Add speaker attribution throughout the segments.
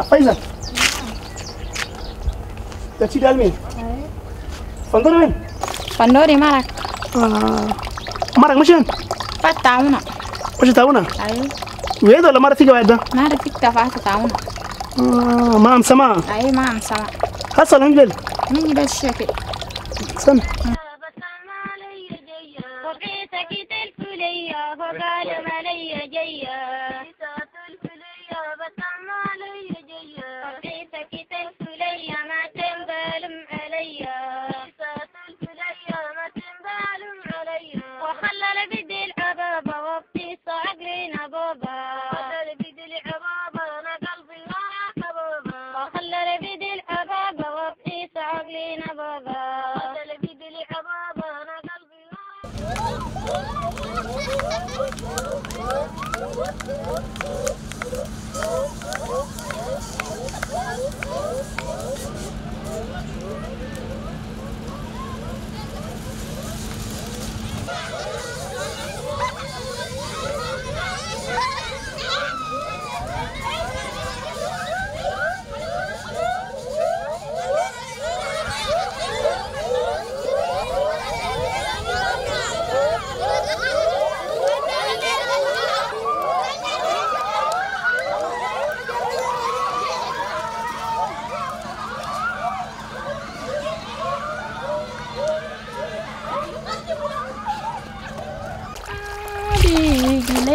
Speaker 1: فايزة تاتي ده مين؟
Speaker 2: فندور مين؟ فندوري مالك
Speaker 1: مالك مش
Speaker 2: هنا؟ فات تعاونا مش
Speaker 1: تعاونا؟
Speaker 3: أيوه ويدا ولا مرة تيجي واحدة؟ مرة تيجي تفعت تعاونا آه ما عم سماع؟ أيوه ما
Speaker 2: عم سماع
Speaker 1: حصل انجل؟
Speaker 2: مين
Speaker 1: بس شكل سمع Woo-hoo! Woo-hoo! Woo-hoo!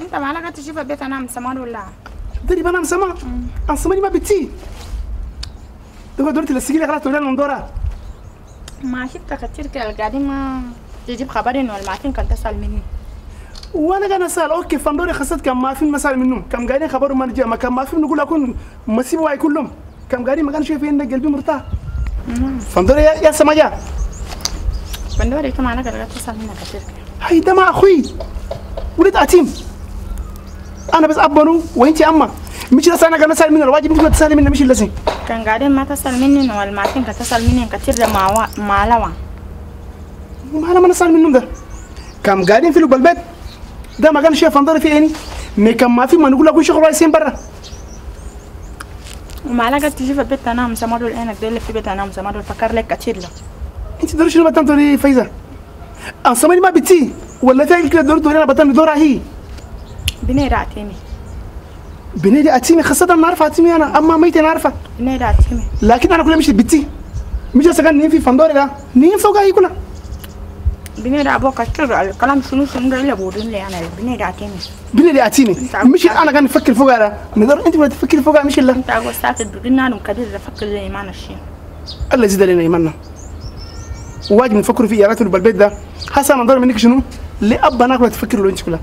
Speaker 2: انت معلقه تشوف البيت أنا مسمار ولا؟
Speaker 3: داري بقى أنا مسمار أنا سماري ما بتي. تبقى دورتي للسجل غلط ولا لنا
Speaker 2: ما شفت كتير كده قاعدين ما تجيب خبر انه المعفن كان تسأل مني
Speaker 3: وانا جانا سال أوكي فندوري خاصة كان معفن مسال منهم. كم قاعدين خبر ما نجي ما كان معفن نقول أكون مسيب واي كلهم. كم قاعدين ما كان شايف ان قلبي مرتاح. فندوري يا سماجا
Speaker 2: فندوري كمان أنا قاعد تسأل منك كتير
Speaker 3: هاي ده مع أخوي. ولد أتيم. أنا بس أبنو وانت اما. مش لسه أنا قاعد اسال منه الواجب انت تسالي منه مش لسه
Speaker 2: كان قاعدين ما تسأل مني ما كان تسأل مني كتير مع وا... مع لوا
Speaker 3: ما أنا ما نسأل منهم ده. كم قاعدين في البلبات ده ما كان شايف فندوري في عيني ما كان ما في ما نقول لك شغل رايسين برا.
Speaker 2: وما لقيت تجي في البيت أنام سمروا العينك ده اللي في بيت أنام سمروا فكر لك كتير له
Speaker 3: انت شنو بتم تقولي فايزة؟ أصلا ما بتي. ولا تاكل كده دور دور أنا دورها هي.
Speaker 2: بني راتيمي
Speaker 3: بنادي أتيمي. خاصة أنا عارفة أتيمي أنا. أما ميتي أنا عارفة
Speaker 2: بني راتيمي
Speaker 3: لكن أنا كلها مش بتي مش هسه كان نيم في فندوري ده. نيم فوق كلها.
Speaker 2: بني رابو كتير الكلام شنو شنو ده اللي بقولين لي أنا. بني راتيمي
Speaker 3: بنادي أتيمي. مش أنا كان نفكر فوق ده نقدر أنت ولا تفكري فوق مش الا
Speaker 2: أنت أقول ساكت بقولنا أنا مكدر أفكر زي ما أنا الشيء
Speaker 3: الله يزيد علينا إيماننا. واجب نفكر في ايارات بالبيت ده. هسه أنا ضرب منك شنو؟ لاب أنا كلها تفكر له أنت كلها.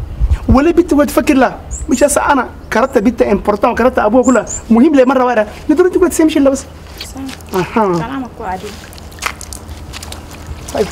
Speaker 3: ولا بنت ولا تفكر لا مش هسه انا كرت بنت امبورتون وكرت ابوها كلها مهم لي مره واحده نقدر انت كلها تسمي مش الا بس اها
Speaker 2: كلامك وعدي
Speaker 3: طيب